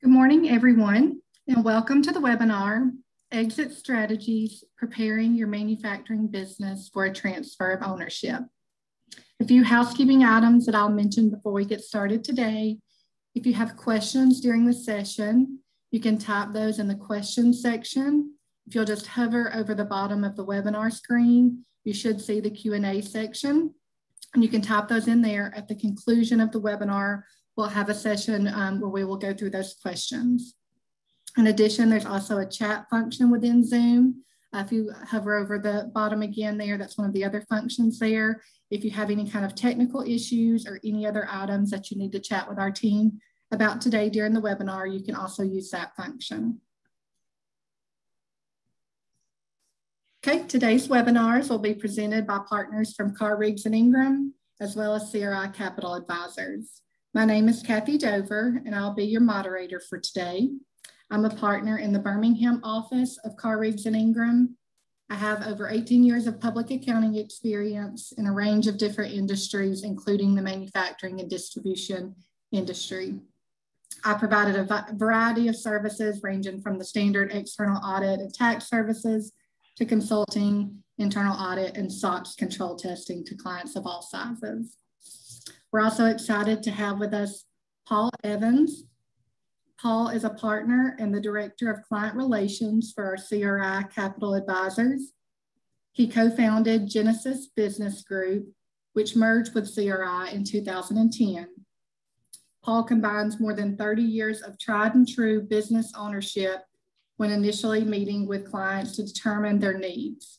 Good morning, everyone, and welcome to the webinar, Exit Strategies, Preparing Your Manufacturing Business for a Transfer of Ownership. A few housekeeping items that I'll mention before we get started today. If you have questions during the session, you can type those in the questions section. If you'll just hover over the bottom of the webinar screen, you should see the Q&A section. And you can type those in there at the conclusion of the webinar we'll have a session um, where we will go through those questions. In addition, there's also a chat function within Zoom. Uh, if you hover over the bottom again there, that's one of the other functions there. If you have any kind of technical issues or any other items that you need to chat with our team about today during the webinar, you can also use that function. Okay, today's webinars will be presented by partners from Carr Riggs and Ingram, as well as CRI Capital Advisors. My name is Kathy Dover, and I'll be your moderator for today. I'm a partner in the Birmingham office of Carr Riggs and Ingram. I have over 18 years of public accounting experience in a range of different industries, including the manufacturing and distribution industry. I provided a variety of services ranging from the standard external audit and tax services to consulting, internal audit, and SOX control testing to clients of all sizes. We're also excited to have with us Paul Evans. Paul is a partner and the Director of Client Relations for our CRI Capital Advisors. He co-founded Genesis Business Group, which merged with CRI in 2010. Paul combines more than 30 years of tried and true business ownership when initially meeting with clients to determine their needs.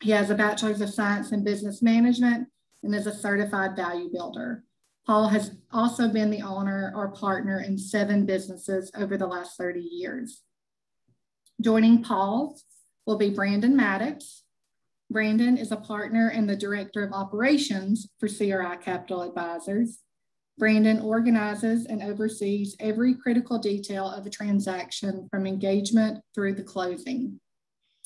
He has a Bachelor's of Science in Business Management and is a certified value builder. Paul has also been the owner or partner in seven businesses over the last 30 years. Joining Paul will be Brandon Maddox. Brandon is a partner and the director of operations for CRI Capital Advisors. Brandon organizes and oversees every critical detail of a transaction from engagement through the closing.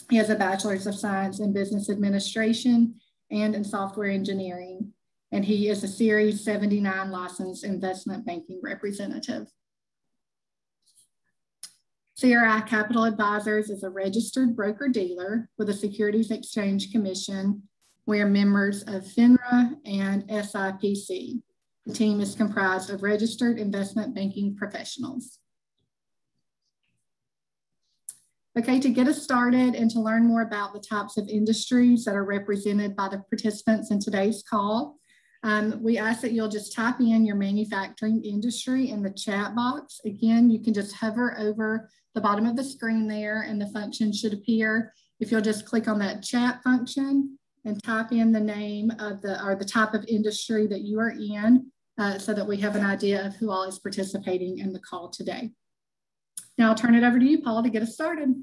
He has a bachelor's of science in business administration and in software engineering. And he is a Series 79 licensed investment banking representative. CRI Capital Advisors is a registered broker dealer with the Securities Exchange Commission. We are members of FINRA and SIPC. The team is comprised of registered investment banking professionals. Okay, to get us started and to learn more about the types of industries that are represented by the participants in today's call, um, we ask that you'll just type in your manufacturing industry in the chat box. Again, you can just hover over the bottom of the screen there and the function should appear. If you'll just click on that chat function and type in the name of the, or the type of industry that you are in uh, so that we have an idea of who all is participating in the call today. Now I'll turn it over to you, Paul, to get us started.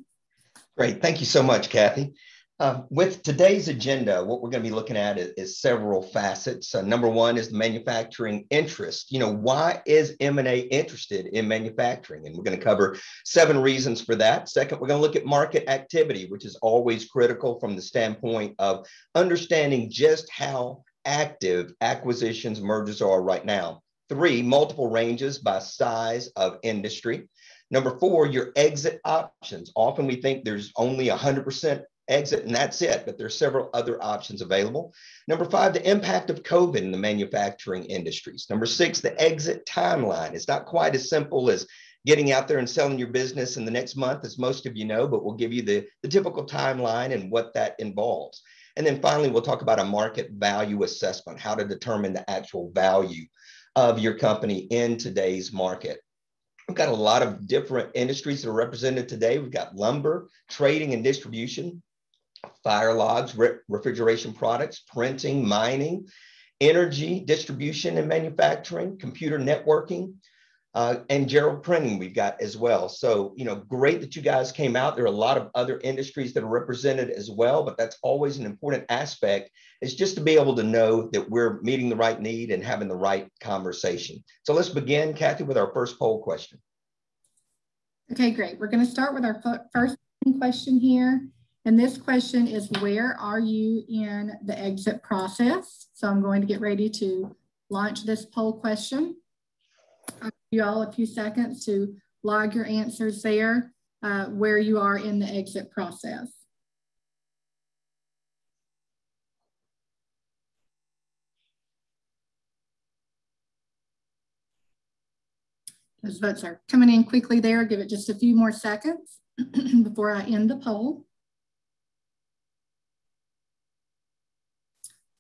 Great. Thank you so much, Kathy. Uh, with today's agenda, what we're going to be looking at is, is several facets. Uh, number one is the manufacturing interest. You know, why is M&A interested in manufacturing? And we're going to cover seven reasons for that. Second, we're going to look at market activity, which is always critical from the standpoint of understanding just how active acquisitions mergers are right now. Three, multiple ranges by size of industry. Number four, your exit options. Often we think there's only 100% exit and that's it, but there's several other options available. Number five, the impact of COVID in the manufacturing industries. Number six, the exit timeline. It's not quite as simple as getting out there and selling your business in the next month, as most of you know, but we'll give you the, the typical timeline and what that involves. And then finally, we'll talk about a market value assessment, how to determine the actual value of your company in today's market. We've got a lot of different industries that are represented today. We've got lumber, trading and distribution, fire logs, re refrigeration products, printing, mining, energy, distribution and manufacturing, computer networking, uh, and Gerald Printing we've got as well. So, you know, great that you guys came out. There are a lot of other industries that are represented as well, but that's always an important aspect is just to be able to know that we're meeting the right need and having the right conversation. So let's begin, Kathy, with our first poll question. Okay, great. We're going to start with our first question here. And this question is, where are you in the exit process? So I'm going to get ready to launch this poll question. I'll give you all a few seconds to log your answers there uh, where you are in the exit process. Those votes are coming in quickly there. Give it just a few more seconds before I end the poll.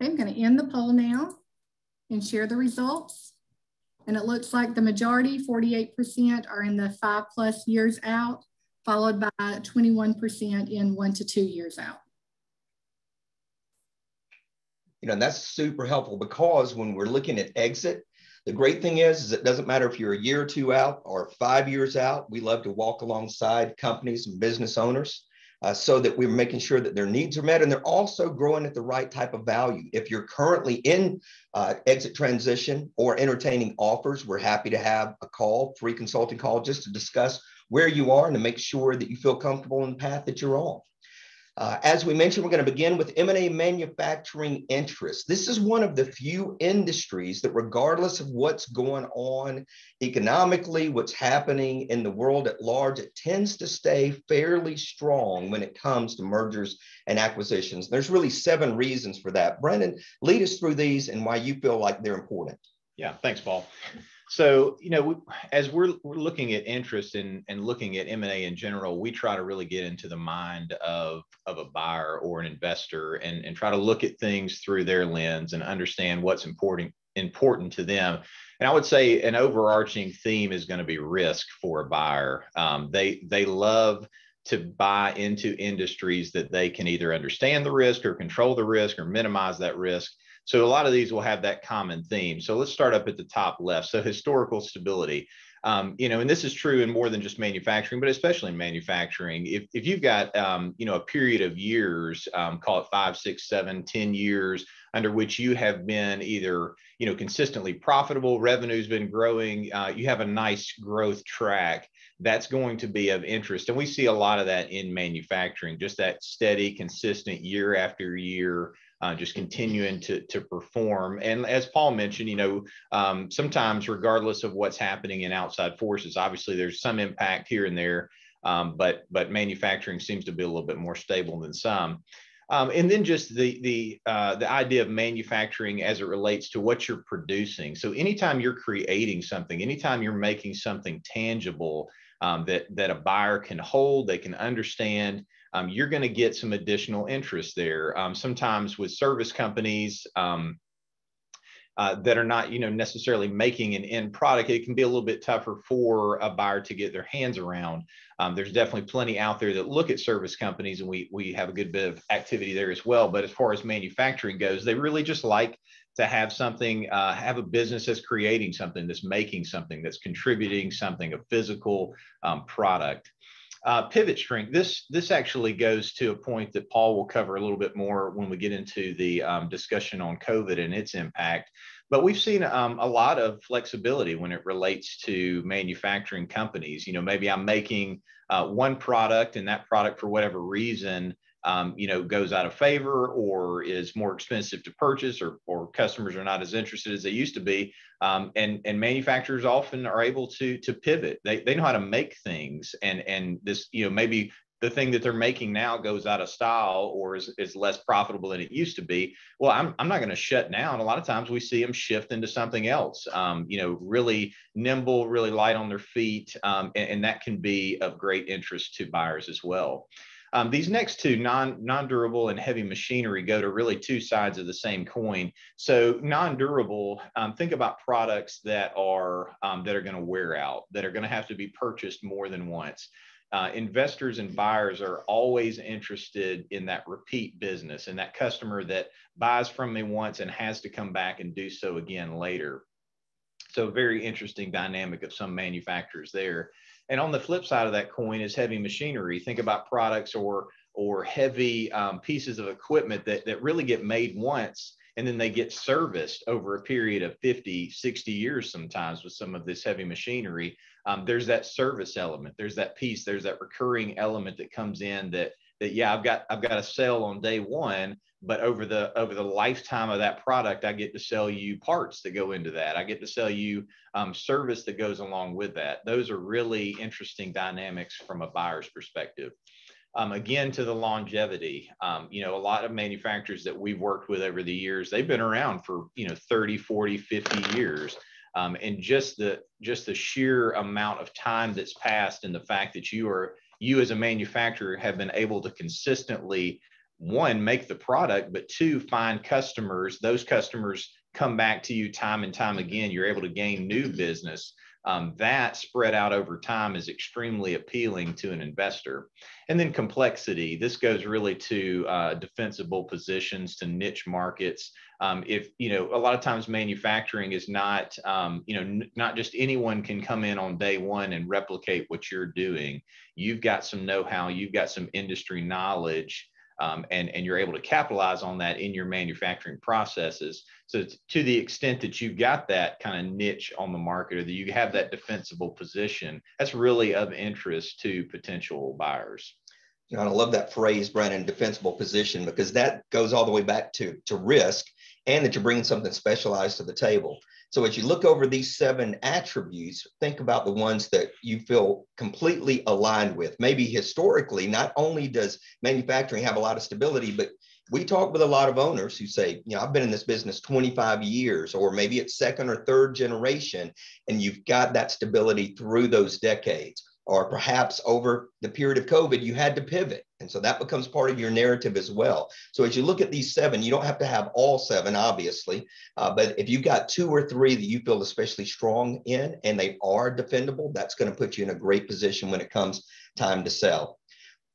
I'm going to end the poll now and share the results. And it looks like the majority, 48%, are in the five plus years out, followed by 21% in one to two years out. You know, that's super helpful because when we're looking at exit, the great thing is, is it doesn't matter if you're a year or two out or five years out. We love to walk alongside companies and business owners uh, so that we're making sure that their needs are met and they're also growing at the right type of value. If you're currently in uh, exit transition or entertaining offers, we're happy to have a call, free consulting call, just to discuss where you are and to make sure that you feel comfortable in the path that you're on. Uh, as we mentioned, we're going to begin with M&A manufacturing interest. This is one of the few industries that regardless of what's going on economically, what's happening in the world at large, it tends to stay fairly strong when it comes to mergers and acquisitions. There's really seven reasons for that. Brandon, lead us through these and why you feel like they're important. Yeah, thanks, Paul. So, you know, as we're, we're looking at interest and and looking at M&A in general, we try to really get into the mind of, of a buyer or an investor and, and try to look at things through their lens and understand what's important important to them. And I would say an overarching theme is going to be risk for a buyer. Um, they they love to buy into industries that they can either understand the risk or control the risk or minimize that risk. So a lot of these will have that common theme. So let's start up at the top left. So historical stability. Um, you know, and this is true in more than just manufacturing, but especially in manufacturing. If, if you've got, um, you know, a period of years, um, call it five, six, seven, ten years, under which you have been either, you know, consistently profitable, revenue's been growing, uh, you have a nice growth track, that's going to be of interest. And we see a lot of that in manufacturing, just that steady, consistent year after year uh, just continuing to, to perform. And as Paul mentioned, you know, um, sometimes regardless of what's happening in outside forces, obviously there's some impact here and there, um, but but manufacturing seems to be a little bit more stable than some. Um, and then just the the uh, the idea of manufacturing as it relates to what you're producing. So anytime you're creating something, anytime you're making something tangible um, that that a buyer can hold, they can understand, um, you're going to get some additional interest there. Um, sometimes with service companies um, uh, that are not, you know, necessarily making an end product, it can be a little bit tougher for a buyer to get their hands around. Um, there's definitely plenty out there that look at service companies, and we we have a good bit of activity there as well. But as far as manufacturing goes, they really just like to have something, uh, have a business that's creating something, that's making something, that's contributing something, a physical um, product. Uh, pivot strength. This this actually goes to a point that Paul will cover a little bit more when we get into the um, discussion on COVID and its impact. But we've seen um, a lot of flexibility when it relates to manufacturing companies. You know, maybe I'm making uh, one product, and that product, for whatever reason, um, you know, goes out of favor or is more expensive to purchase or, or customers are not as interested as they used to be. Um, and, and manufacturers often are able to, to pivot. They, they know how to make things and, and this, you know, maybe the thing that they're making now goes out of style or is, is less profitable than it used to be. Well, I'm, I'm not going to shut down. A lot of times we see them shift into something else, um, you know, really nimble, really light on their feet. Um, and, and that can be of great interest to buyers as well. Um, these next two, non, non-durable and heavy machinery, go to really two sides of the same coin. So non-durable, um, think about products that are um, that are going to wear out, that are going to have to be purchased more than once. Uh, investors and buyers are always interested in that repeat business and that customer that buys from me once and has to come back and do so again later. So very interesting dynamic of some manufacturers there. And on the flip side of that coin is heavy machinery. Think about products or or heavy um, pieces of equipment that, that really get made once and then they get serviced over a period of 50 60 years sometimes with some of this heavy machinery. Um, there's that service element. There's that piece. There's that recurring element that comes in that that yeah, I've got I've got a sale on day one, but over the over the lifetime of that product i get to sell you parts that go into that. I get to sell you um, service that goes along with that. Those are really interesting dynamics from a buyer's perspective. Um, again to the longevity um, you know a lot of manufacturers that we've worked with over the years they've been around for you know 30 40 50 years. Um, and just the just the sheer amount of time that's passed and the fact that you are you as a manufacturer have been able to consistently one make the product but two find customers those customers come back to you time and time again you're able to gain new business um, that spread out over time is extremely appealing to an investor. And then complexity this goes really to uh, defensible positions to niche markets. Um, if you know a lot of times manufacturing is not um, you know not just anyone can come in on day one and replicate what you're doing. You've got some know-how you've got some industry knowledge um, and, and you're able to capitalize on that in your manufacturing processes. So to the extent that you've got that kind of niche on the market or that you have that defensible position, that's really of interest to potential buyers. You know, I love that phrase, Brandon, defensible position, because that goes all the way back to, to risk and that you're bringing something specialized to the table. So as you look over these seven attributes, think about the ones that you feel completely aligned with. Maybe historically, not only does manufacturing have a lot of stability, but we talk with a lot of owners who say, you know, I've been in this business 25 years, or maybe it's second or third generation, and you've got that stability through those decades or perhaps over the period of COVID, you had to pivot. And so that becomes part of your narrative as well. So as you look at these seven, you don't have to have all seven, obviously, uh, but if you've got two or three that you feel especially strong in and they are defendable, that's going to put you in a great position when it comes time to sell.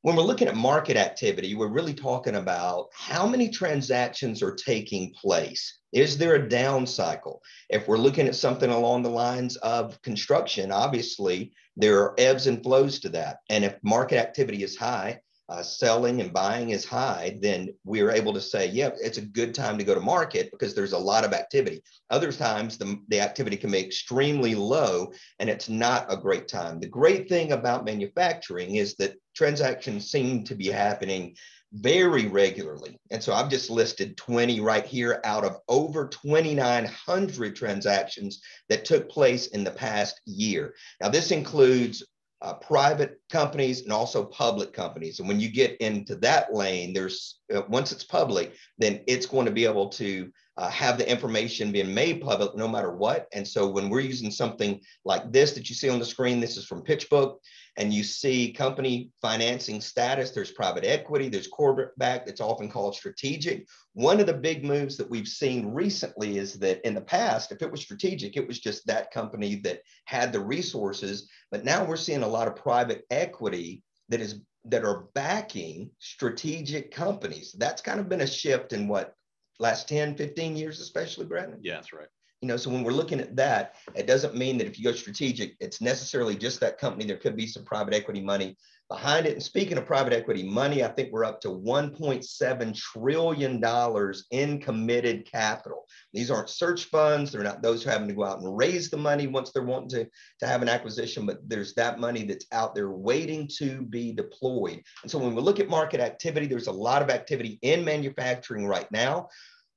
When we're looking at market activity, we're really talking about how many transactions are taking place. Is there a down cycle? If we're looking at something along the lines of construction, obviously there are ebbs and flows to that. And if market activity is high, uh, selling and buying is high, then we're able to say, yeah, it's a good time to go to market because there's a lot of activity. Other times, the, the activity can be extremely low and it's not a great time. The great thing about manufacturing is that transactions seem to be happening very regularly. And so I've just listed 20 right here out of over 2,900 transactions that took place in the past year. Now, this includes uh, private companies and also public companies. And when you get into that lane, there's uh, once it's public, then it's going to be able to uh, have the information being made public no matter what. And so when we're using something like this that you see on the screen, this is from PitchBook, and you see company financing status, there's private equity, there's corporate back, that's often called strategic. One of the big moves that we've seen recently is that in the past, if it was strategic, it was just that company that had the resources. But now we're seeing a lot of private equity that is that are backing strategic companies. That's kind of been a shift in what last 10, 15 years, especially, Brandon? Yeah, that's right. You know, so when we're looking at that, it doesn't mean that if you go strategic, it's necessarily just that company. There could be some private equity money behind it. And speaking of private equity money, I think we're up to $1.7 trillion in committed capital. These aren't search funds. They're not those who are having to go out and raise the money once they're wanting to, to have an acquisition, but there's that money that's out there waiting to be deployed. And so when we look at market activity, there's a lot of activity in manufacturing right now.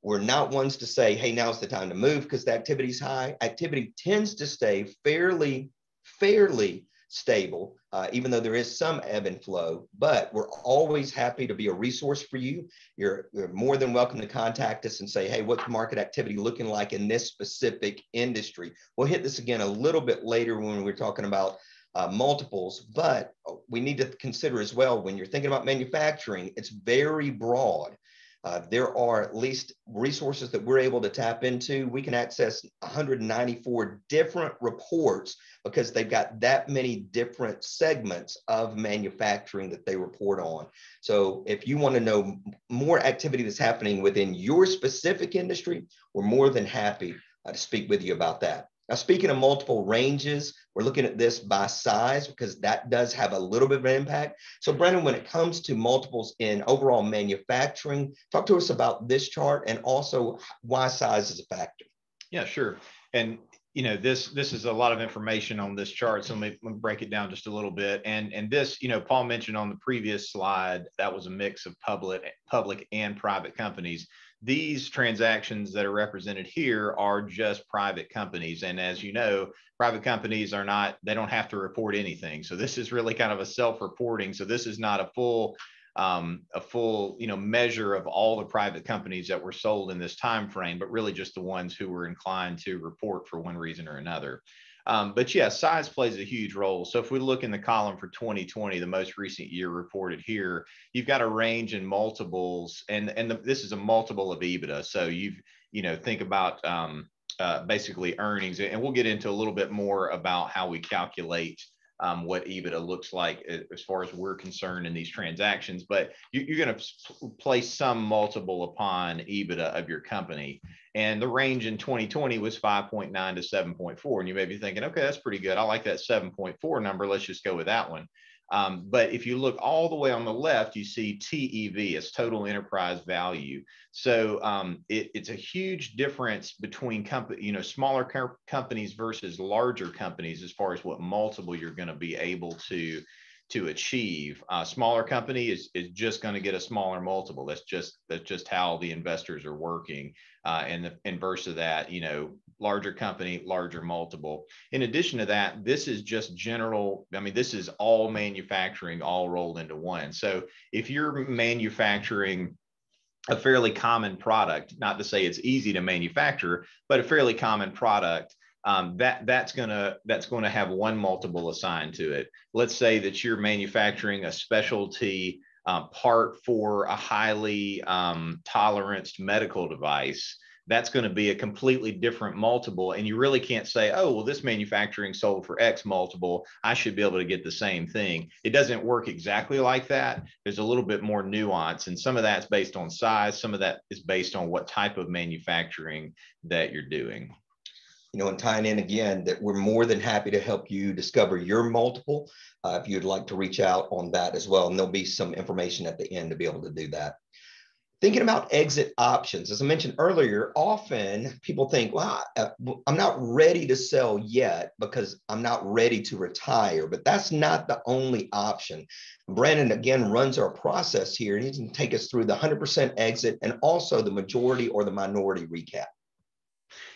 We're not ones to say, hey, now's the time to move because the activity's high. Activity tends to stay fairly, fairly stable, uh, even though there is some ebb and flow. But we're always happy to be a resource for you. You're, you're, more than welcome to contact us and say, hey, what's market activity looking like in this specific industry? We'll hit this again a little bit later when we're talking about uh, multiples, but we need to consider as well when you're thinking about manufacturing, it's very broad. Uh, there are at least resources that we're able to tap into. We can access 194 different reports because they've got that many different segments of manufacturing that they report on. So if you want to know more activity that's happening within your specific industry, we're more than happy uh, to speak with you about that. Now, speaking of multiple ranges, we're looking at this by size because that does have a little bit of an impact. So, Brandon, when it comes to multiples in overall manufacturing, talk to us about this chart and also why size is a factor. Yeah, sure. And you know this this is a lot of information on this chart so let me, let me, break it down just a little bit and and this you know paul mentioned on the previous slide that was a mix of public public and private companies these transactions that are represented here are just private companies. And as you know private companies are not they don't have to report anything. So this is really kind of a self-reporting. So this is not a full um, a full you know measure of all the private companies that were sold in this time frame, but really just the ones who were inclined to report for one reason or another. Um, but yeah, size plays a huge role. So if we look in the column for 2020, the most recent year reported here, you've got a range in multiples, and and the, this is a multiple of EBITDA. So you've you know think about um, uh, basically earnings, and we'll get into a little bit more about how we calculate um, what EBITDA looks like as far as we're concerned in these transactions. But you, are going to place some multiple upon EBITDA of your company. And the range in 2020 was 5.9 to 7.4. And you may be thinking, okay, that's pretty good. I like that 7.4 number. Let's just go with that one. Um, but if you look all the way on the left, you see TEV as total enterprise value. So um, it, it's a huge difference between company, you know, smaller co- companies versus larger companies as far as what multiple you're going to be able to to achieve. A smaller company is, is just going to get a smaller multiple. That's just that's just how the investors are working. Uh, and the inverse of that, you know, larger company, larger multiple. In addition to that, this is just general. I mean, this is all manufacturing all rolled into one. So if you're manufacturing a fairly common product, not to say it's easy to manufacture, but a fairly common product, um, that that's gonna that's going to have one multiple assigned to it. Let's say that you're manufacturing a specialty uh, part for a highly um, toleranced medical device. That's going to be a completely different multiple, and you really can't say, "Oh, well, this manufacturing sold for X multiple. I should be able to get the same thing." It doesn't work exactly like that. There's a little bit more nuance, and some of that's based on size. Some of that is based on what type of manufacturing that you're doing you know, and tying in again that we're more than happy to help you discover your multiple uh, if you'd like to reach out on that as well. And there'll be some information at the end to be able to do that. Thinking about exit options, as I mentioned earlier, often people think, well, uh, I'm not ready to sell yet because I'm not ready to retire, but that's not the only option. Brandon again runs our process here and he can take us through the 100% exit and also the majority or the minority recap.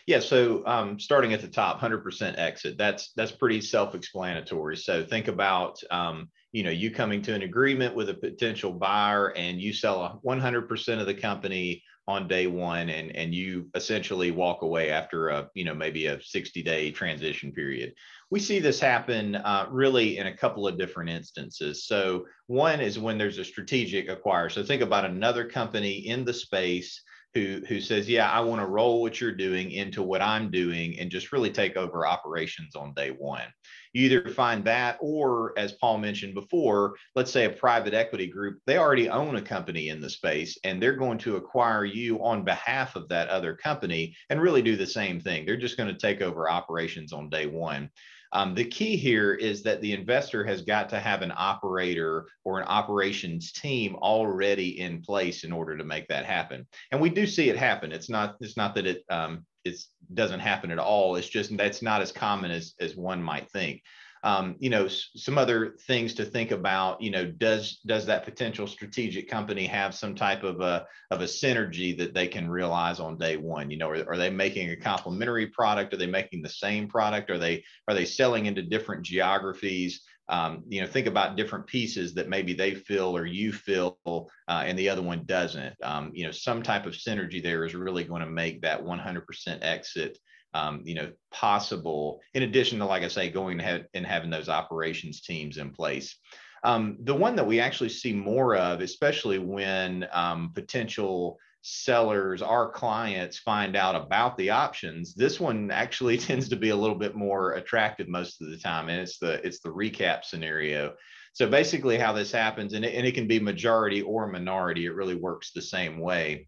Yeah, so um, starting at the top, 100% exit. That's that's pretty self-explanatory. So think about um, you know you coming to an agreement with a potential buyer, and you sell 100% of the company on day one, and and you essentially walk away after a you know maybe a 60-day transition period. We see this happen uh, really in a couple of different instances. So one is when there's a strategic acquire. So think about another company in the space who who says, "Yeah, I want to roll what you're doing into what I'm doing and just really take over operations on day one." You either find that, or as Paul mentioned before, let's say a private equity group, they already own a company in the space and they're going to acquire you on behalf of that other company and really do the same thing. They're just going to take over operations on day one. Um, the key here is that the investor has got to have an operator or an operations team already in place in order to make that happen. And we do see it happen. It's not it's not that it um, it doesn't happen at all. It's just that's not as common as as one might think. Um, you know some other things to think about you know does does that potential strategic company have some type of a of a synergy that they can realize on day one? You know are, are they making a complementary product? Are they making the same product? Are they are they selling into different geographies um, you know think about different pieces that maybe they fill or you fill uh, and the other one doesn't um, you know some type of synergy there is really going to make that 100% exit um, you know, possible in addition to, like I say, going ahead and having those operations teams in place. Um, the one that we actually see more of, especially when um, potential sellers, our clients find out about the options, this one actually tends to be a little bit more attractive most of the time, and it's the it's the recap scenario. So basically, how this happens, and it, and it can be majority or minority, it really works the same way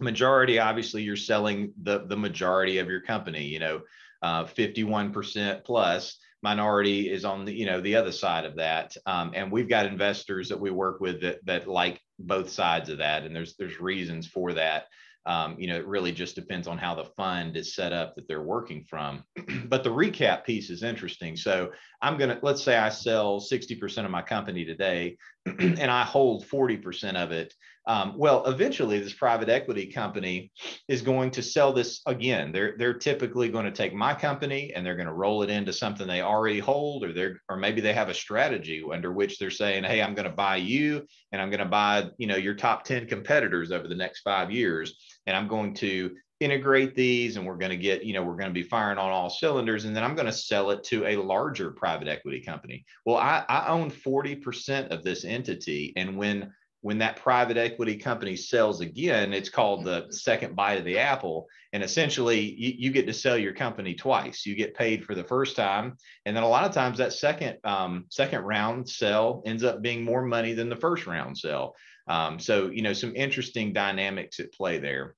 majority obviously you're selling the the majority of your company you know uh, 51% plus minority is on the you know the other side of that um, and we've got investors that we work with that that like both sides of that and there's there's reasons for that um, you know, it really just depends on how the fund is set up that they're working from. but the recap piece is interesting. So I'm going to, let's say I sell 60% of my company today and I hold 40% of it. Um, well, eventually this private equity company is going to sell this again. They're, they're typically going to take my company and they're going to roll it into something they already hold, or they're, or maybe they have a strategy under which they're saying, Hey, I'm going to buy you and I'm going to buy, you know, your top 10 competitors over the next five years and I'm going to integrate these and we're going to get, you know, we're going to be firing on all cylinders and then I'm going to sell it to a larger private equity company. Well, I, I own 40% of this entity. And when when that private equity company sells again, it's called the second bite of the apple. And essentially, you, you, get to sell your company twice. You get paid for the first time, and then a lot of times that second um, second round sell ends up being more money than the first round sell. Um, so you know some interesting dynamics at play there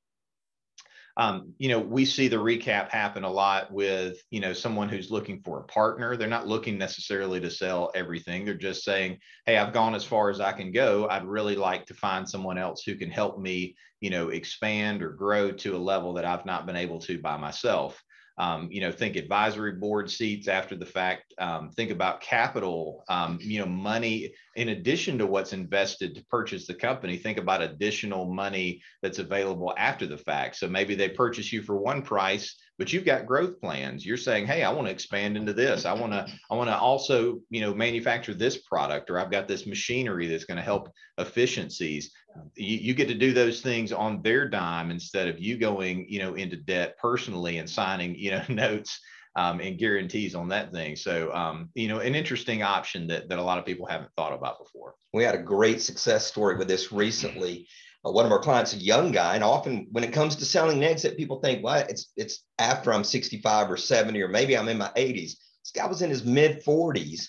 um, you know, we see the recap happen a lot with, you know, someone who's looking for a partner. They're not looking necessarily to sell everything. They're just saying, hey, I've gone as far as I can go. I'd really like to find someone else who can help me, you know, expand or grow to a level that I've not been able to by myself um, you know, think advisory board seats after the fact. Um, think about capital, um, you know, money in addition to what's invested to purchase the company. Think about additional money that's available after the fact. So maybe they purchase you for one price, but you've got growth plans. You're saying, hey, I want to expand into this. I want to, I want to also, you know, manufacture this product, or I've got this machinery that's going to help efficiencies you, you, get to do those things on their dime instead of you going you know into debt personally and signing you know notes um, and guarantees on that thing so um, you know an interesting option that, that a lot of people haven't thought about before we had a great success story with this recently uh, one of our clients a young guy and often when it comes to selling an exit people think well it's it's after i'm 65 or 70 or maybe i'm in my 80s this guy was in his mid 40s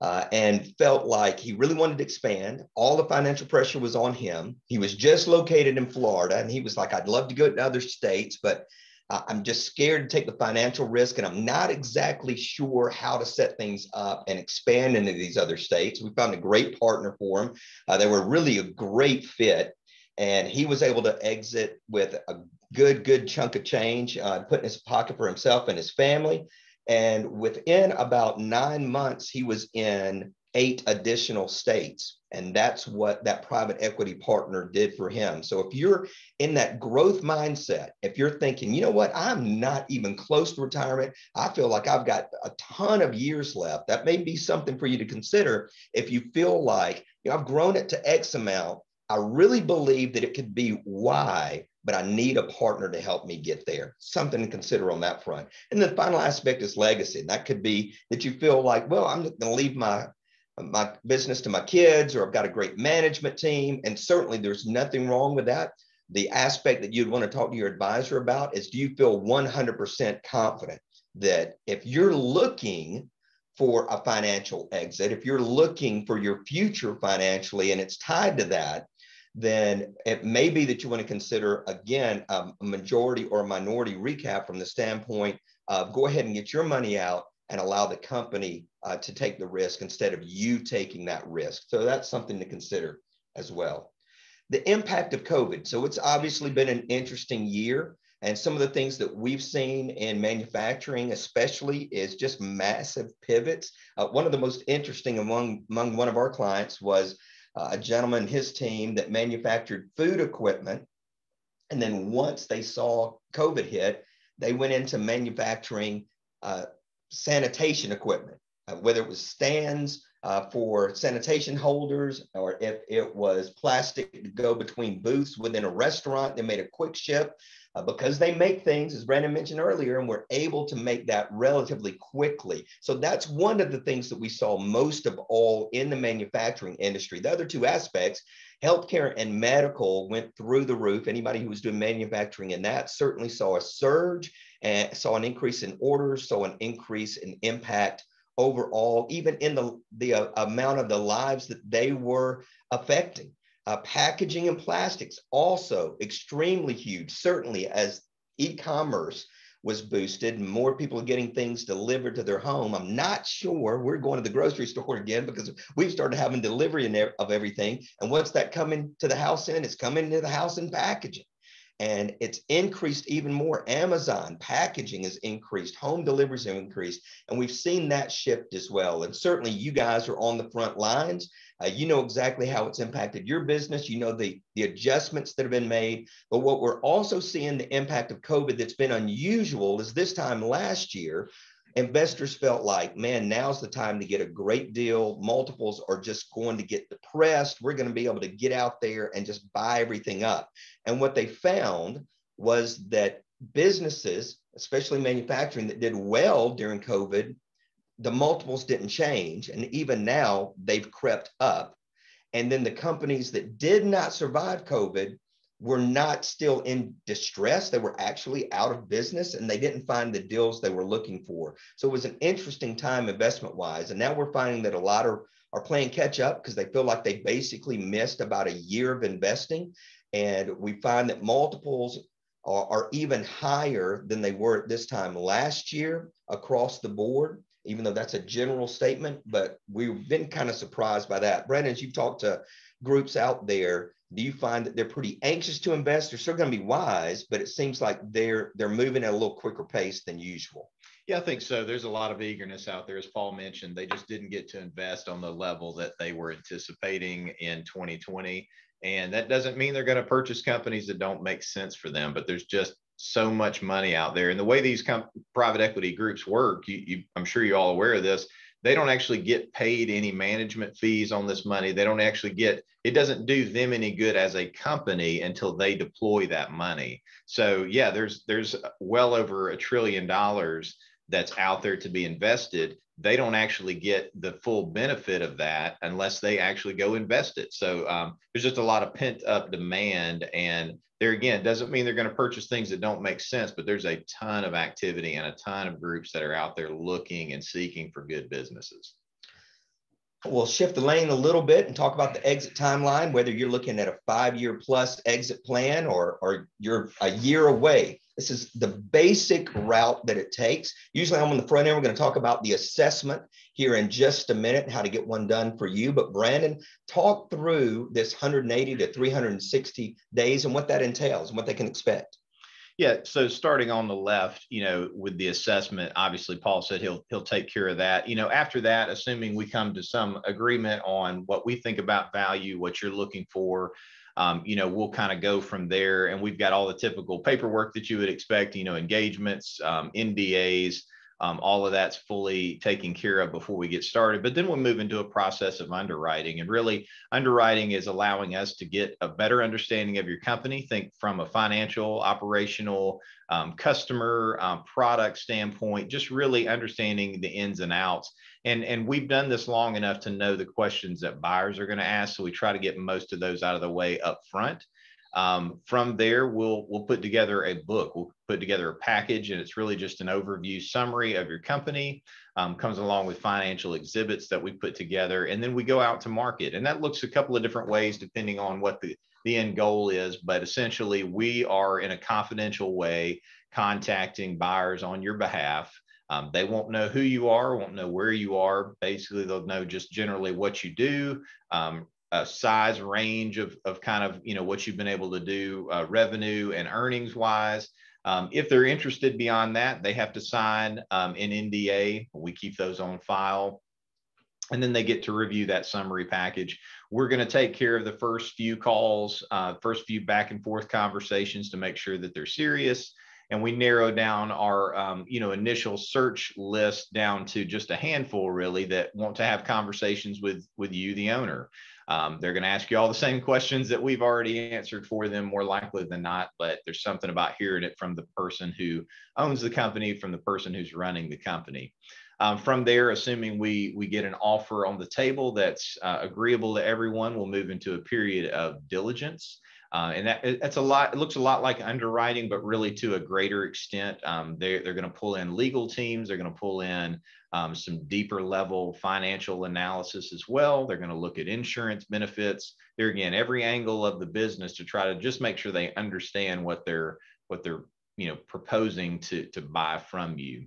uh, and felt like he really wanted to expand. All the financial pressure was on him. He was just located in Florida, and he was like, I'd love to go to other states, but I'm just scared to take the financial risk, and I'm not exactly sure how to set things up and expand into these other states. We found a great partner for him. Uh, they were really a great fit, and he was able to exit with a good, good chunk of change, uh, put in his pocket for himself and his family. And within about nine months, he was in eight additional states. And that's what that private equity partner did for him. So if you're in that growth mindset, if you're thinking, you know what, I'm not even close to retirement, I feel like I've got a ton of years left, that may be something for you to consider. If you feel like, you know, I've grown it to X amount, I really believe that it could be why, but I need a partner to help me get there. Something to consider on that front. And the final aspect is legacy. And that could be that you feel like, well, I'm going to leave my my business to my kids, or I've got a great management team. And certainly there's nothing wrong with that. The aspect that you'd want to talk to your advisor about is do you feel 100% confident that if you're looking for a financial exit, if you're looking for your future financially and it's tied to that, then it may be that you want to consider, again, a majority or a minority recap from the standpoint of go ahead and get your money out and allow the company uh, to take the risk instead of you taking that risk. So that's something to consider as well. The impact of COVID. So it's obviously been an interesting year. And some of the things that we've seen in manufacturing, especially, is just massive pivots. Uh, one of the most interesting among, among one of our clients was uh, a gentleman, his team that manufactured food equipment. And then once they saw COVID hit, they went into manufacturing uh, sanitation equipment, uh, whether it was stands uh, for sanitation holders or if it was plastic to go between booths within a restaurant. They made a quick ship uh, because they make things, as Brandon mentioned earlier, and we're able to make that relatively quickly. So that's one of the things that we saw most of all in the manufacturing industry. The other two aspects, healthcare and medical went through the roof. Anybody who was doing manufacturing in that certainly saw a surge and saw an increase in orders, saw an increase in impact overall, even in the, the uh, amount of the lives that they were affecting. Uh, packaging and plastics also extremely huge, certainly as e-commerce was boosted more people are getting things delivered to their home. I'm not sure we're going to the grocery store again because we've started having delivery of everything. And once that coming to the house in, it's coming to the house in packaging. And it's increased even more. Amazon packaging has increased, home deliveries have increased, and we've seen that shift as well. And certainly, you guys are on the front lines. Uh, you know exactly how it's impacted your business. You know the the adjustments that have been made. But what we're also seeing the impact of COVID that's been unusual is this time last year investors felt like, man, now's the time to get a great deal. Multiples are just going to get depressed. We're going to be able to get out there and just buy everything up. And what they found was that businesses, especially manufacturing, that did well during COVID, the multiples didn't change. And even now, they've crept up. And then the companies that did not survive COVID were not still in distress. They were actually out of business and they didn't find the deals they were looking for. So it was an interesting time investment wise. And now we're finding that a lot are, are playing catch up because they feel like they basically missed about a year of investing. And we find that multiples are, are even higher than they were at this time last year across the board even though that's a general statement, but we've been kind of surprised by that. Brandon, as you've talked to groups out there, do you find that they're pretty anxious to invest? They're still going to be wise, but it seems like they're they're moving at a little quicker pace than usual. Yeah, I think so. There's a lot of eagerness out there, as Paul mentioned. They just didn't get to invest on the level that they were anticipating in 2020. And that doesn't mean they're going to purchase companies that don't make sense for them, but there's just so much money out there. And the way these com- private equity groups work, you, you, I'm sure you're all aware of this, they don't actually get paid any management fees on this money. They don't actually get, it doesn't do them any good as a company until they deploy that money. So yeah, there's there's well over a trillion dollars that's out there to be invested. They don't actually get the full benefit of that unless they actually go invest it. So um, there's just a lot of pent up demand and there again doesn't mean they're going to purchase things that don't make sense but there's a ton of activity and a ton of groups that are out there looking and seeking for good businesses we'll shift the lane a little bit and talk about the exit timeline whether you're looking at a five year plus exit plan or, or you're a year away this is the basic route that it takes usually i'm on the front end we're going to talk about the assessment here in just a minute how to get one done for you. But Brandon, talk through this 180 to 360 days and what that entails and what they can expect. Yeah, so starting on the left, you know, with the assessment, obviously Paul said he'll he'll take care of that. You know, after that, assuming we come to some agreement on what we think about value, what you're looking for, um, you know, we'll kind of go from there. And we've got all the typical paperwork that you would expect, you know, engagements, um, NDAs, um, all of that's fully taken care of before we get started. But then we'll move into a process of underwriting. And really, underwriting is allowing us to get a better understanding of your company, think from a financial, operational, um, customer, um, product standpoint, just really understanding the ins and outs. And, and we've done this long enough to know the questions that buyers are going to ask. So we try to get most of those out of the way up front. Um, from there, we'll we'll put together a book. We'll put together a package, and it's really just an overview summary of your company. Um, comes along with financial exhibits that we put together, and then we go out to market. And that looks a couple of different ways depending on what the the end goal is. But essentially, we are in a confidential way contacting buyers on your behalf. Um, they won't know who you are, won't know where you are. Basically, they'll know just generally what you do, um, a size range of, of kind of you know what you've been able to do uh, revenue and earnings wise. Um, if they're interested beyond that they have to sign um, an nda we keep those on file. And then they get to review that summary package. We're going to take care of the first few calls uh, first few back and forth conversations to make sure that they're serious. And we narrow down our um, you know initial search list down to just a handful really that want to have conversations with with you the owner um, they're going to ask you all the same questions that we've already answered for them, more likely than not. But there's something about hearing it from the person who owns the company, from the person who's running the company. Um, from there, assuming we we get an offer on the table that's uh, agreeable to everyone, we'll move into a period of diligence. Uh, and that that's a lot. It looks a lot like underwriting, but really to a greater extent. Um, they, they're going to pull in legal teams. They're going to pull in um, some deeper level financial analysis as well. They're going to look at insurance benefits. They're again, every angle of the business to try to just make sure they understand what they're what they're you know proposing to to buy from you.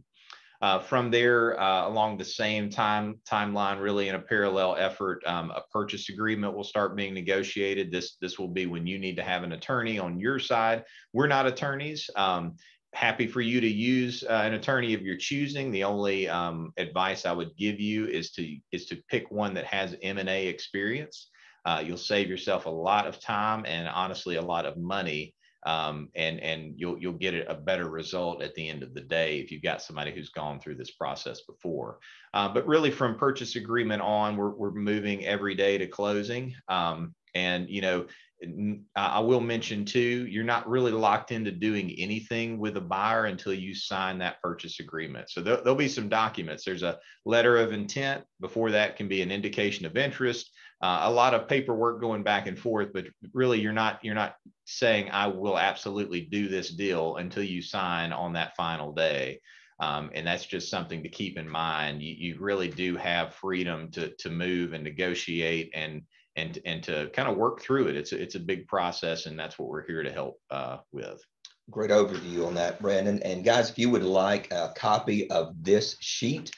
Uh, from there, uh, along the same time timeline, really in a parallel effort, um, a purchase agreement will start being negotiated. This this will be when you need to have an attorney on your side. We're not attorneys. Um, happy for you to use uh, an attorney of your choosing. The only um, advice I would give you is to is to pick one that has M and A experience. Uh, you'll save yourself a lot of time and honestly a lot of money um, and and you'll you'll get a better result at the end of the day if you've got somebody who's gone through this process before. Uh, but really, from purchase agreement on, we're we're moving every day to closing. Um, and you know, I will mention too, you're not really locked into doing anything with a buyer until you sign that purchase agreement. So there, will be some documents. There's a letter of intent. Before that can be an indication of interest uh, a lot of paperwork going back and forth, but really you're not you're not saying I will absolutely do this deal until you sign on that final day. Um, and that's just something to keep in mind. You, you really do have freedom to to move and negotiate and and and to kind of work through it. It's a, it's a big process, and that's what we're here to help uh, with. Great overview on that, Brandon. And guys, if you would like a copy of this sheet,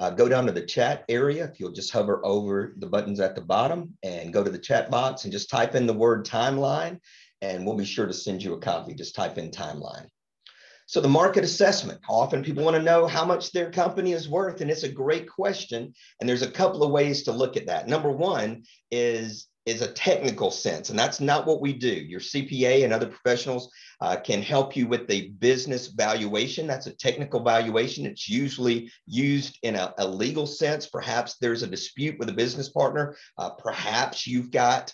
uh, go down to the chat area. If you'll just hover over the buttons at the bottom and go to the chat box and just type in the word timeline, and we'll be sure to send you a copy. Just type in timeline. So the market assessment, often people want to know how much their company is worth, and it's a great question. And there's a couple of ways to look at that. Number one is is a technical sense, and that's not what we do. Your CPA and other professionals uh, can help you with the business valuation. That's a technical valuation. It's usually used in a, a legal sense. Perhaps there's a dispute with a business partner. Uh, perhaps you've got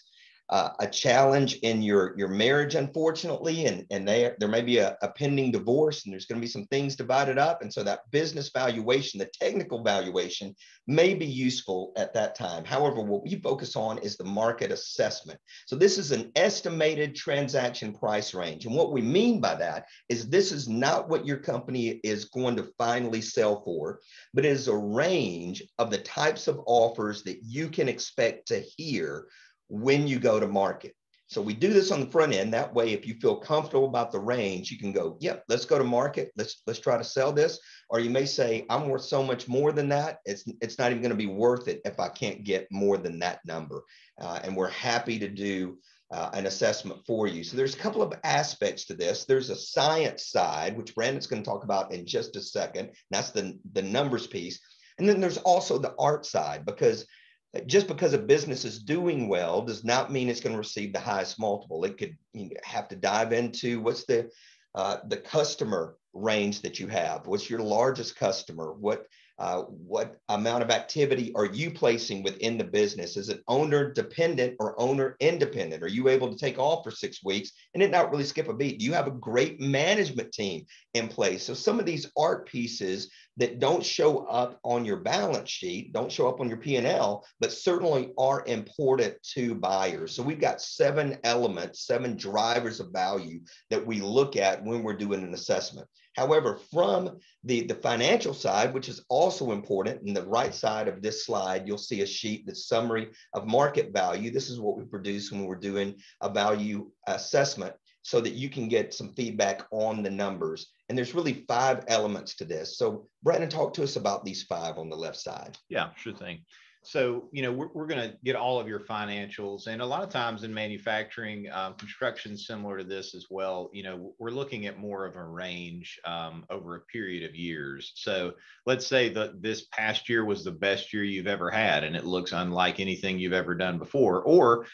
uh, a challenge in your your marriage, unfortunately, and and there there may be a, a pending divorce, and there's going to be some things divided up, and so that business valuation, the technical valuation, may be useful at that time. However, what we focus on is the market assessment. So this is an estimated transaction price range, and what we mean by that is this is not what your company is going to finally sell for, but it is a range of the types of offers that you can expect to hear when you go to market. So we do this on the front end. That way, if you feel comfortable about the range, you can go, yep, let's go to market. Let's let's try to sell this. Or you may say, I'm worth so much more than that. It's it's not even going to be worth it if I can't get more than that number. Uh, and we're happy to do uh, an assessment for you. So there's a couple of aspects to this. There's a science side, which Brandon's going to talk about in just a second. That's the the numbers piece. And then there's also the art side because just because a business is doing well does not mean it's going to receive the highest multiple. It could you have to dive into what's the uh, the customer range that you have. What's your largest customer? What uh, what amount of activity are you placing within the business? Is it owner dependent or owner independent? Are you able to take off for six weeks and it not really skip a beat? Do you have a great management team in place? So some of these art pieces that don't show up on your balance sheet, don't show up on your P&L, but certainly are important to buyers. So we've got seven elements, seven drivers of value that we look at when we're doing an assessment. However, from the, the financial side, which is also important, in the right side of this slide, you'll see a sheet that's summary of market value. This is what we produce when we're doing a value assessment so that you can get some feedback on the numbers. And there's really five elements to this. So Brandon, talk to us about these five on the left side. Yeah, sure thing. So, you know, we're, we're going to get all of your financials. And a lot of times in manufacturing, um, construction, similar to this as well, you know, we're looking at more of a range um, over a period of years. So let's say that this past year was the best year you've ever had, and it looks unlike anything you've ever done before. Or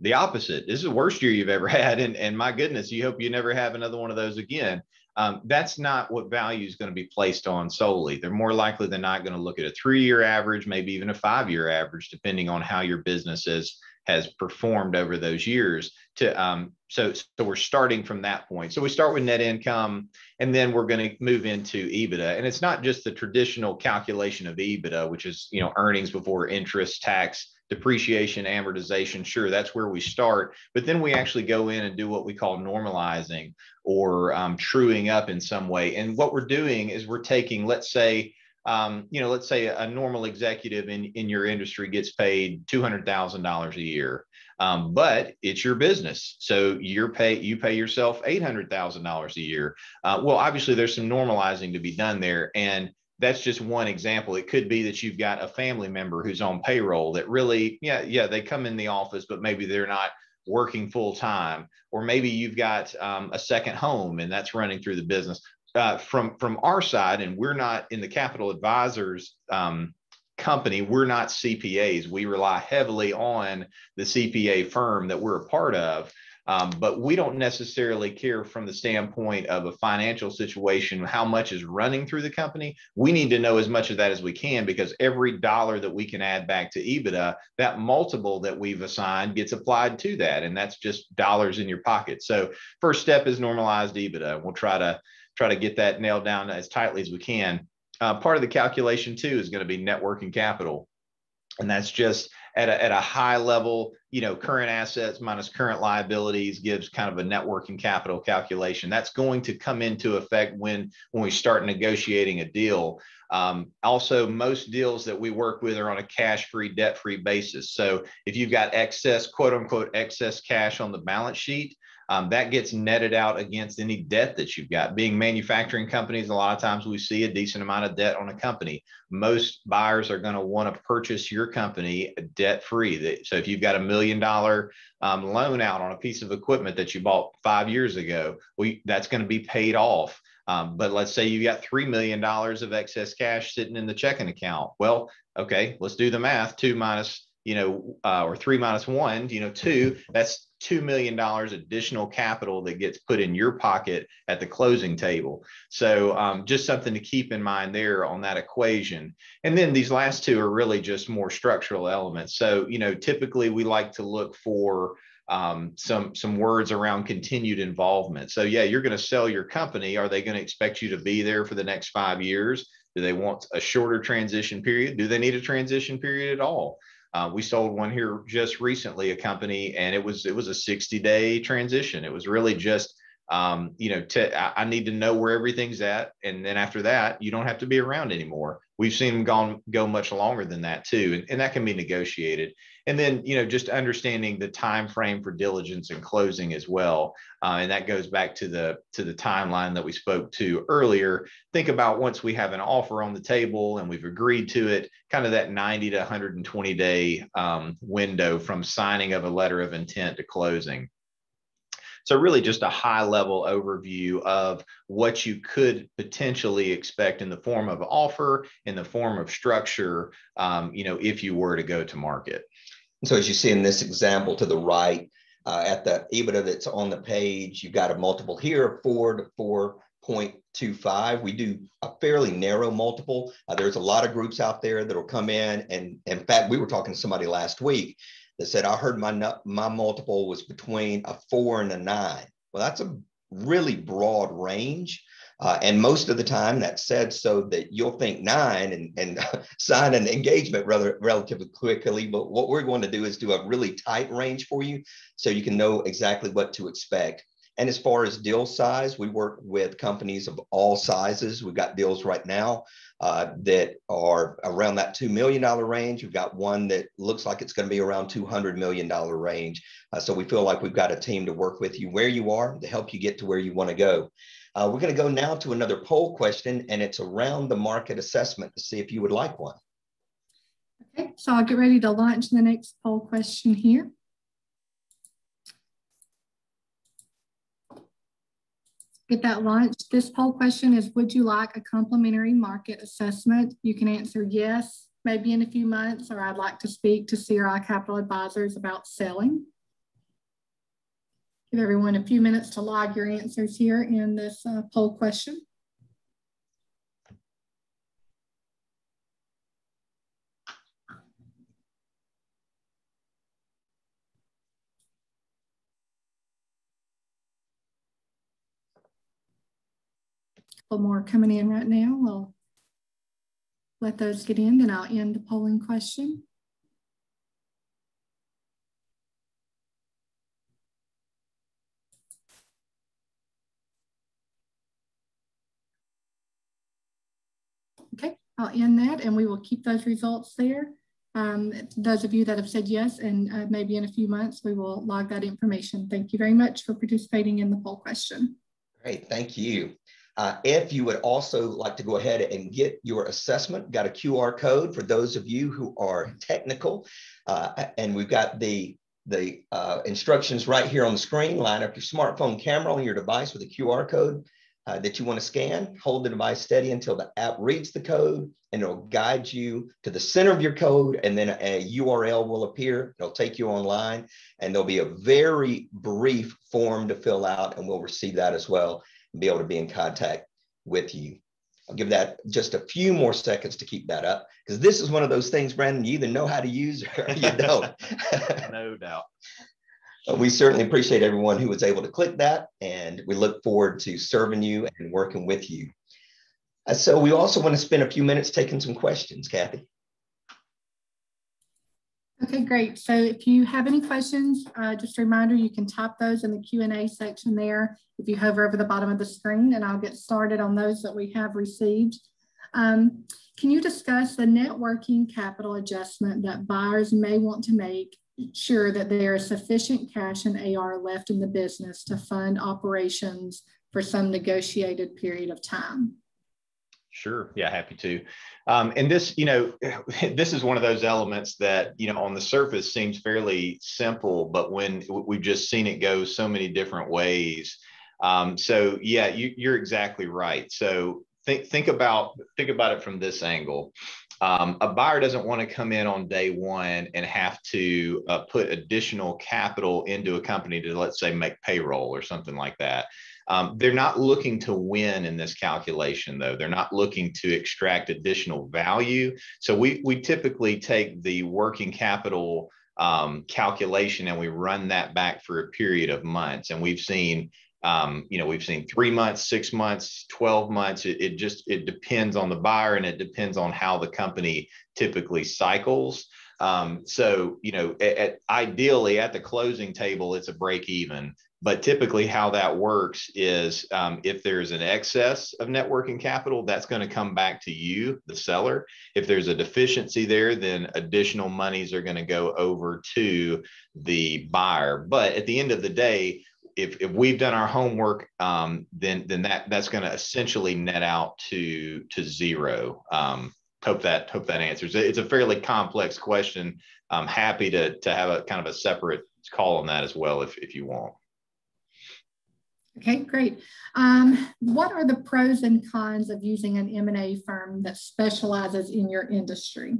the opposite. This is the worst year you've ever had. And, and my goodness, you hope you never have another one of those again. Um, that's not what value is going to be placed on solely. They're more likely than not going to look at a three year average, maybe even a five year average, depending on how your business is, has performed over those years. To um, so so we're starting from that point. So we start with net income, and then we're going to move into EBITDA. And it's not just the traditional calculation of EBITDA, which is you know earnings before interest, tax, depreciation, amortization, sure, that's where we start. But then we actually go in and do what we call normalizing or um, truing up in some way. And what we're doing is we're taking, let's say, um, you know, let's say a normal executive in, in your industry gets paid $200,000 a year, um, but it's your business. So you're pay, you pay yourself $800,000 a year. Uh, well, obviously there's some normalizing to be done there. And that's just one example. It could be that you've got a family member who's on payroll that really, yeah, yeah, they come in the office, but maybe they're not working full time, or maybe you've got um, a second home and that's running through the business. Uh, from from our side, and we're not in the capital advisors um, company, we're not CPAs. We rely heavily on the CPA firm that we're a part of. Um, but we don't necessarily care from the standpoint of a financial situation how much is running through the company. We need to know as much of that as we can because every dollar that we can add back to EBITDA, that multiple that we've assigned gets applied to that. And that's just dollars in your pocket. So first step is normalized EBITDA. We'll try to try to get that nailed down as tightly as we can. Uh, part of the calculation too is going to be net working capital. And that's just at a, at a high level, you know, current assets minus current liabilities gives kind of a net working capital calculation. That's going to come into effect when when we start negotiating a deal. Um, also, most deals that we work with are on a cash-free, debt-free basis. So if you've got excess, quote unquote, excess cash on the balance sheet, um, that gets netted out against any debt that you've got. Being manufacturing companies, a lot of times we see a decent amount of debt on a company. Most buyers are going to want to purchase your company debt free. So if you've got a million dollar um, loan out on a piece of equipment that you bought five years ago, that's going to be paid off. Um, but let's say you got $3 million of excess cash sitting in the checking account. Well, okay, let's do the math. Two minus, you know, uh, or three minus one, you know, two, that's $2 million additional capital that gets put in your pocket at the closing table. So um, just something to keep in mind there on that equation. And then these last two are really just more structural elements. So, you know, typically we like to look for um, some some words around continued involvement. So yeah, you're going to sell your company. Are they going to expect you to be there for the next five years? Do they want a shorter transition period? Do they need a transition period at all? Uh, we sold one here just recently, a company, and it was it was a 60 day transition. It was really just um, you know, I need to know where everything's at, and then after that, you don't have to be around anymore. We've seen them gone go much longer than that too, and, and that can be negotiated. And then, you know, just understanding the time frame for diligence and closing as well, uh, and that goes back to the to the timeline that we spoke to earlier. Think about once we have an offer on the table and we've agreed to it, kind of that 90 to 120 day um, window from signing of a letter of intent to closing. So really just a high level overview of what you could potentially expect in the form of offer, in the form of structure, um, you know, if you were to go to market. So as you see in this example to the right, uh, at the EBITDA that's on the page, you've got a multiple here, of four to 4.25. We do a fairly narrow multiple. Uh, there's a lot of groups out there that will come in. And in fact, we were talking to somebody last week that said, I heard my, my multiple was between a four and a nine. Well, that's a really broad range. Uh, and most of the time that's said so that you'll think nine and, and sign an engagement rather relatively quickly. But what we're going to do is do a really tight range for you so you can know exactly what to expect. And as far as deal size, we work with companies of all sizes. We've got deals right now uh, that are around that $2 million range. We've got one that looks like it's going to be around $200 million range. Uh, so we feel like we've got a team to work with you where you are to help you get to where you want to go. Uh, we're going to go now to another poll question, and it's around the market assessment to see if you would like one. Okay, so I'll get ready to launch the next poll question here. Get that launched. This poll question is, would you like a complimentary market assessment? You can answer yes, maybe in a few months, or I'd like to speak to CRI Capital Advisors about selling. Give everyone a few minutes to log your answers here in this uh, poll question. Couple more coming in right now. We'll let those get in, then I'll end the polling question. Okay, I'll end that and we will keep those results there. Um, those of you that have said yes, and uh, maybe in a few months, we will log that information. Thank you very much for participating in the poll question. Great, thank you. Uh, if you would also like to go ahead and get your assessment, got a QR code for those of you who are technical. Uh, and we've got the, the uh, instructions right here on the screen. Line up your smartphone camera on your device with a QR code uh, that you want to scan. Hold the device steady until the app reads the code and it'll guide you to the center of your code and then a URL will appear. It'll take you online and there'll be a very brief form to fill out and we'll receive that as well and be able to be in contact with you. I'll give that just a few more seconds to keep that up because this is one of those things, Brandon, you either know how to use or you don't. no doubt. we certainly appreciate everyone who was able to click that and we look forward to serving you and working with you. Uh, so we also want to spend a few minutes taking some questions, Kathy. Okay, great. So if you have any questions, uh, just a reminder, you can type those in the Q&A section there if you hover over the bottom of the screen and I'll get started on those that we have received. Um, can you discuss the net working capital adjustment that buyers may want to make sure that there is sufficient cash and AR left in the business to fund operations for some negotiated period of time? Sure. Yeah, happy to. Um, and this, you know, this is one of those elements that, you know, on the surface seems fairly simple, but when we've just seen it go so many different ways. Um, so yeah, you, are exactly right. So think think about think about it from this angle. Um, a buyer doesn't want to come in on day one and have to uh, put additional capital into a company to let's say make payroll or something like that. Um, they're not looking to win in this calculation, though. They're not looking to extract additional value. So we we typically take the working capital um, calculation and we run that back for a period of months. And we've seen um, you know we've seen three months six months 12 months it, it, just it depends on the buyer and it depends on how the company typically cycles um, so you know at, at, ideally at the closing table it's a break even but typically, how that works is um, if there's an excess of net working capital, that's going to come back to you, the seller. If there's a deficiency there, then additional monies are going to go over to the buyer. But at the end of the day, if, if we've done our homework, um, then then that that's going to essentially net out to to zero. Um, hope that hope that answers. It's a fairly complex question. I'm happy to to have a kind of a separate call on that as well if if you want. Okay, great. Um, what are the pros and cons of using an M&A firm that specializes in your industry?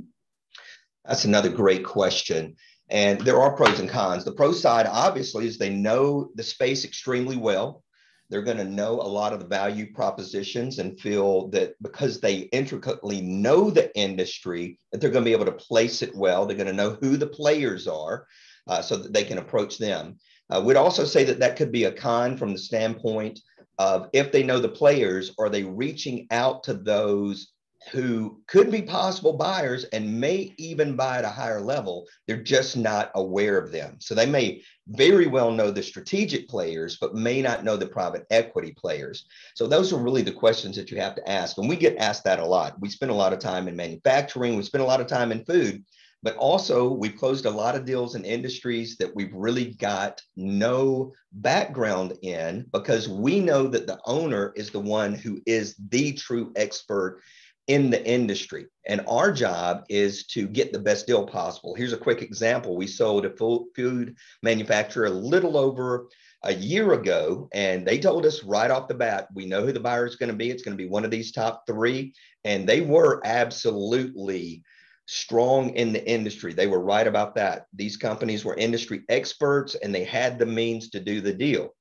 That's another great question. And there are pros and cons. The pro side, obviously, is they know the space extremely well. They're going to know a lot of the value propositions and feel that because they intricately know the industry, that they're going to be able to place it well. They're going to know who the players are uh, so that they can approach them. Uh, we'd also say that that could be a con from the standpoint of if they know the players, are they reaching out to those who could be possible buyers and may even buy at a higher level? They're just not aware of them. So they may very well know the strategic players, but may not know the private equity players. So those are really the questions that you have to ask. And we get asked that a lot. We spend a lot of time in manufacturing, we spend a lot of time in food but also we've closed a lot of deals in industries that we've really got no background in because we know that the owner is the one who is the true expert in the industry. And our job is to get the best deal possible. Here's a quick example. We sold a food manufacturer a little over a year ago, and they told us right off the bat, we know who the buyer is going to be. It's going to be one of these top three. And they were absolutely strong in the industry. They were right about that. These companies were industry experts and they had the means to do the deal.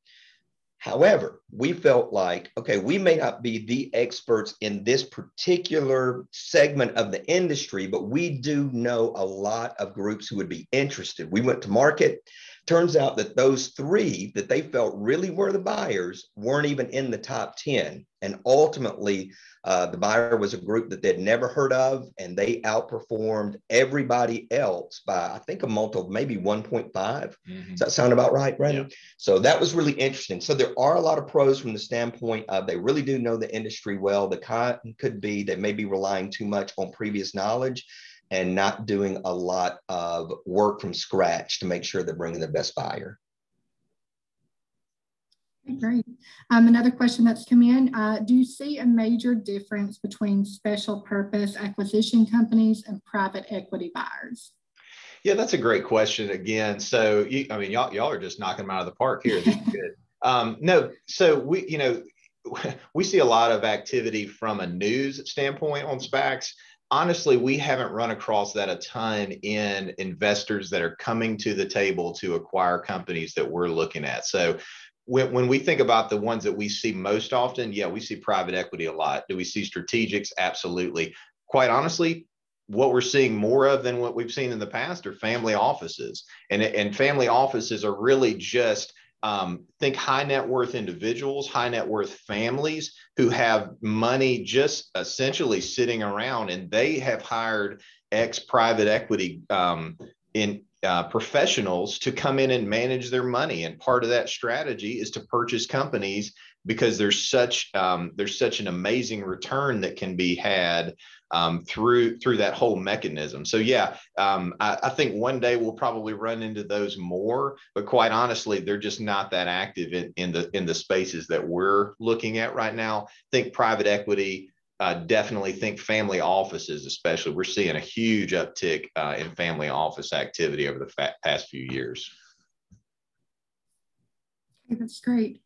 However, we felt like, okay, we may not be the experts in this particular segment of the industry, but we do know a lot of groups who would be interested. We went to market. Turns out that those three that they felt really were the buyers weren't even in the top 10. And ultimately, uh, the buyer was a group that they'd never heard of, and they outperformed everybody else by, I think, a multiple, maybe 1.5. Mm-hmm. Does that sound about right, Brandon? Yeah. So that was really interesting. So there are a lot of pros from the standpoint of they really do know the industry well. The con could be they may be relying too much on previous knowledge and not doing a lot of work from scratch to make sure they're bringing the best buyer. Great. Um, another question that's come in, uh, do you see a major difference between special purpose acquisition companies and private equity buyers? Yeah, that's a great question again. So, you, I mean, y'all, y'all are just knocking them out of the park here. good. Um, no, so we, you know, we see a lot of activity from a news standpoint on SPACs. Honestly, we haven't run across that a ton in investors that are coming to the table to acquire companies that we're looking at. So when, when we think about the ones that we see most often, yeah, we see private equity a lot. Do we see strategics? Absolutely. Quite honestly, what we're seeing more of than what we've seen in the past are family offices. And, and family offices are really just um, think high net worth individuals, high net worth families who have money just essentially sitting around, and they have hired ex private equity um, in uh, professionals to come in and manage their money. And part of that strategy is to purchase companies because there's such um, there's such an amazing return that can be had um, through through that whole mechanism. So yeah, um, I, I, think one day we'll probably run into those more, but quite honestly, they're just not that active in, in the in the spaces that we're looking at right now. Think private equity, uh, definitely think family offices, especially. We're seeing a huge uptick uh, in family office activity over the past few years. Okay, that's great.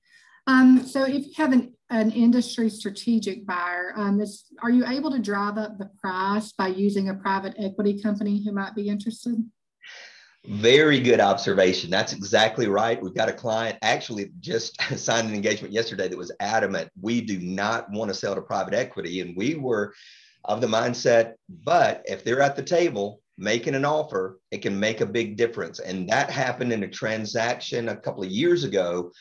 Um, so if you have an, an industry strategic buyer, um, are you able to drive up the price by using a private equity company who might be interested? Very good observation. That's exactly right. We've got a client actually just signed an engagement yesterday that was adamant. We do not want to sell to private equity. And we were of the mindset, but if they're at the table making an offer, it can make a big difference. And that happened in a transaction a couple of years ago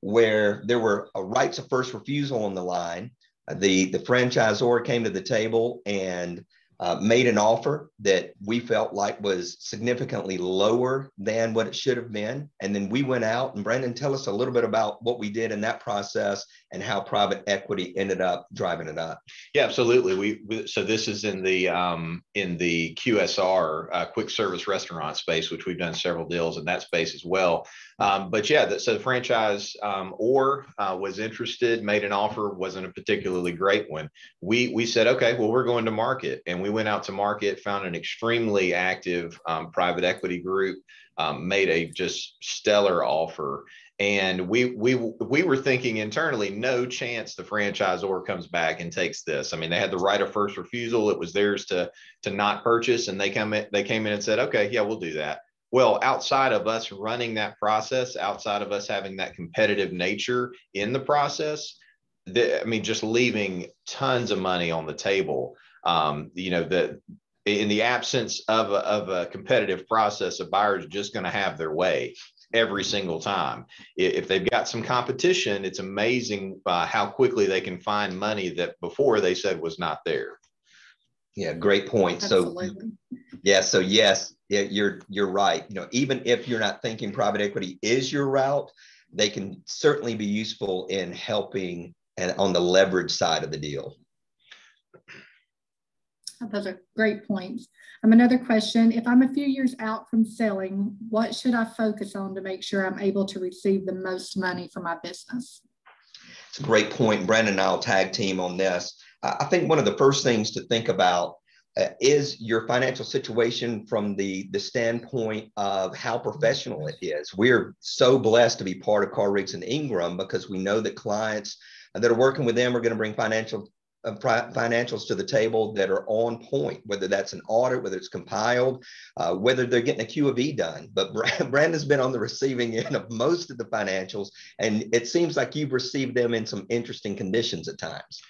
where there were rights of first refusal on the line. The, the franchisor came to the table and uh, made an offer that we felt like was significantly lower than what it should have been. And then we went out and Brandon, tell us a little bit about what we did in that process and how private equity ended up driving it up. Yeah, absolutely. We, we so this is in the um, in the QSR uh, quick service restaurant space, which we've done several deals in that space as well. Um, but yeah, the, so the franchise um, or uh, was interested, made an offer, wasn't a particularly great one. We we said, okay, well we're going to market, and we went out to market, found an extremely active um, private equity group, um, made a just stellar offer and we we we were thinking internally, no chance the franchisor comes back and takes this. I mean, they had the right of first refusal; it was theirs to to not purchase, and they come in, they came in and said, okay, yeah, we'll do that. Well, outside of us running that process, outside of us having that competitive nature in the process, the, I mean, just leaving tons of money on the table. Um, you know, that in the absence of a, of a competitive process, a buyer is just going to have their way every single time. If they've got some competition, it's amazing uh, how quickly they can find money that before they said was not there. Yeah, great point. Absolutely. So, yeah, so yes, you're you're right. You know, even if you're not thinking private equity is your route, they can certainly be useful in helping and on the leverage side of the deal. Those are great points. Um, another question, if I'm a few years out from selling, what should I focus on to make sure I'm able to receive the most money for my business? It's a great point. Brandon and I'll tag team on this. I think one of the first things to think about uh, is your financial situation from the, the standpoint of how professional it is. We're so blessed to be part of Carr Riggs and Ingram because we know that clients that are working with them are going to bring financial financials to the table that are on point, whether that's an audit, whether it's compiled, uh, whether they're getting a Q of E done. But Brandon's been on the receiving end of most of the financials, and it seems like you've received them in some interesting conditions at times.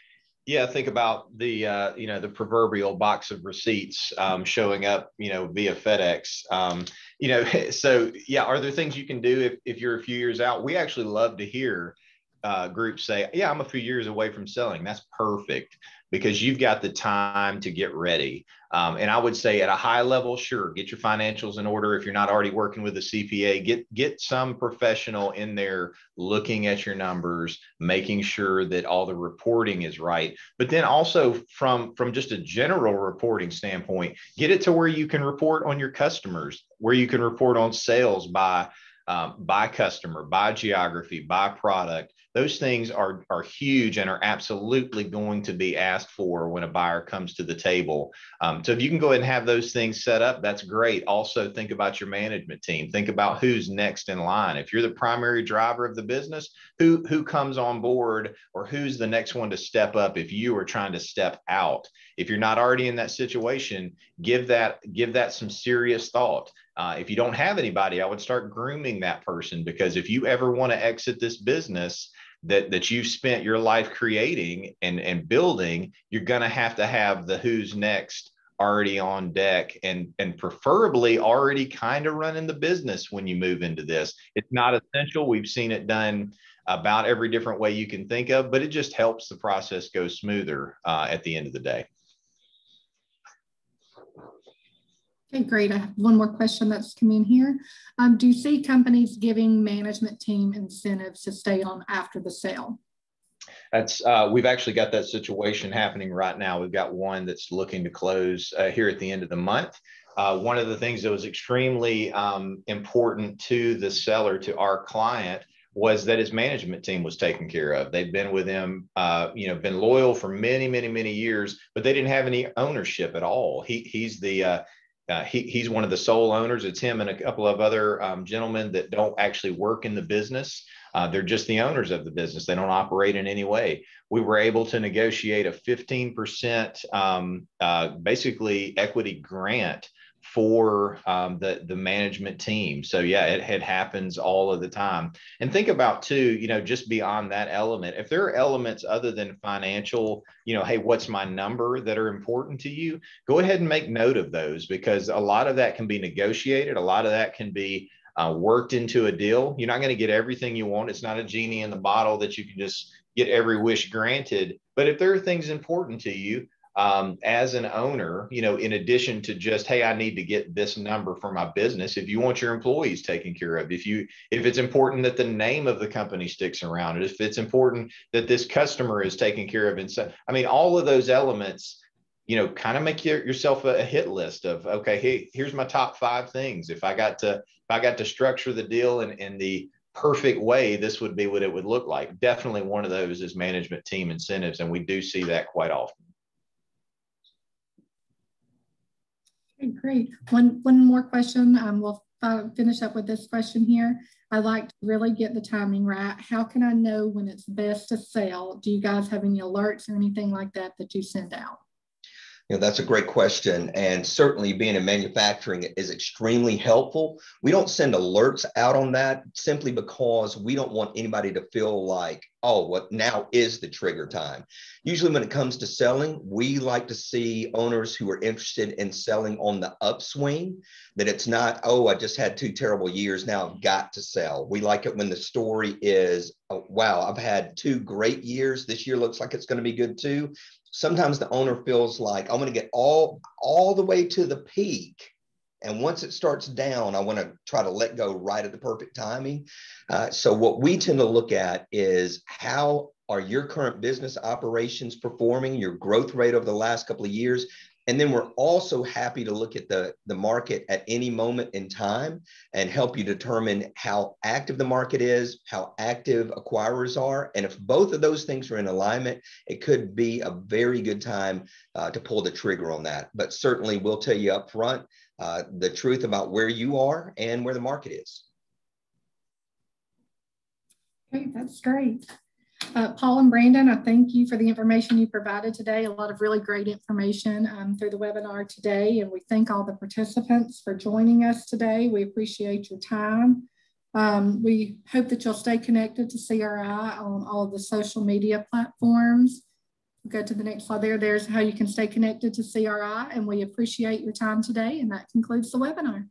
Yeah, think about the uh, you know the proverbial box of receipts um, showing up you know via FedEx. Um, you know, so yeah, are there things you can do if if you're a few years out? We actually love to hear uh, groups say, Yeah, I'm a few years away from selling. That's perfect because you've got the time to get ready. Um, and I would say at a high level, sure, get your financials in order. If you're not already working with a CPA, get get some professional in there looking at your numbers, making sure that all the reporting is right. But then also from from just a general reporting standpoint, get it to where you can report on your customers, where you can report on sales by um, by customer, by geography, by product, those things are, are huge and are absolutely going to be asked for when a buyer comes to the table. Um, so if you can go ahead and have those things set up, that's great. Also think about your management team. Think about who's next in line. If you're the primary driver of the business, who, who comes on board or who's the next one to step up if you are trying to step out. If you're not already in that situation, give that, give that some serious thought. Uh, if you don't have anybody, I would start grooming that person because if you ever want to exit this business, that that you've spent your life creating and and building you're going to have to have the who's next already on deck and and preferably already kind of running the business when you move into this. It's not essential. We've seen it done about every different way you can think of but it just helps the process go smoother uh, at the end of the day Okay, great. I have one more question that's come in here. Um, do you see companies giving management team incentives to stay on after the sale? That's uh, we've actually got that situation happening right now. We've got one that's looking to close uh, here at the end of the month. Uh, one of the things that was extremely um, important to the seller, to our client, was that his management team was taken care of. They've been with him, uh, you know, been loyal for many, many, many years, but they didn't have any ownership at all. He, he's the uh, uh, he, he's one of the sole owners. It's him and a couple of other um, gentlemen that don't actually work in the business. Uh, they're just the owners of the business. They don't operate in any way. We were able to negotiate a 15% um, uh, basically equity grant for um, the the management team. So yeah, it, it happens all of the time. And think about too, you know, just beyond that element, if there are elements other than financial, you know, hey, what's my number that are important to you? Go ahead and make note of those because a lot of that can be negotiated. A lot of that can be uh, worked into a deal. You're not going to get everything you want. It's not a genie in the bottle that you can just get every wish granted. But if there are things important to you, um, as an owner, you know, in addition to just, hey, I need to get this number for my business, if you want your employees taken care of, if you, if it's important that the name of the company sticks around, if it's important that this customer is taken care of, and so, I mean, all of those elements, you know, kind of make your, yourself a, a hit list of, okay, hey, here's my top five things. If I got to, if I got to structure the deal in, in the perfect way, this would be what it would look like. Definitely one of those is management team incentives, and we do see that quite often. Okay, great. One, one more question. Um, we'll finish up with this question here. I like to really get the timing right. How can I know when it's best to sell? Do you guys have any alerts or anything like that that you send out? You know, that's a great question. And certainly being in manufacturing is extremely helpful. We don't send alerts out on that simply because we don't want anybody to feel like, oh, what now is the trigger time. Usually when it comes to selling, we like to see owners who are interested in selling on the upswing, that it's not, oh, I just had two terrible years. Now I've got to sell. We like it when the story is, oh, wow, I've had two great years. This year looks like it's going to be good too sometimes the owner feels like I'm going to get all all the way to the peak. And once it starts down, I want to try to let go right at the perfect timing. Uh, so, what we tend to look at is how are your current business operations performing, your growth rate over the last couple of years? And then we're also happy to look at the, the market at any moment in time and help you determine how active the market is, how active acquirers are. And if both of those things are in alignment, it could be a very good time uh, to pull the trigger on that. But certainly we'll tell you up front uh, the truth about where you are and where the market is. Okay, that's great. Uh, Paul and Brandon, I thank you for the information you provided today. A lot of really great information um, through the webinar today. And we thank all the participants for joining us today. We appreciate your time. Um, we hope that you'll stay connected to CRI on all of the social media platforms. Go to the next slide there. There's how you can stay connected to CRI. And we appreciate your time today. And that concludes the webinar.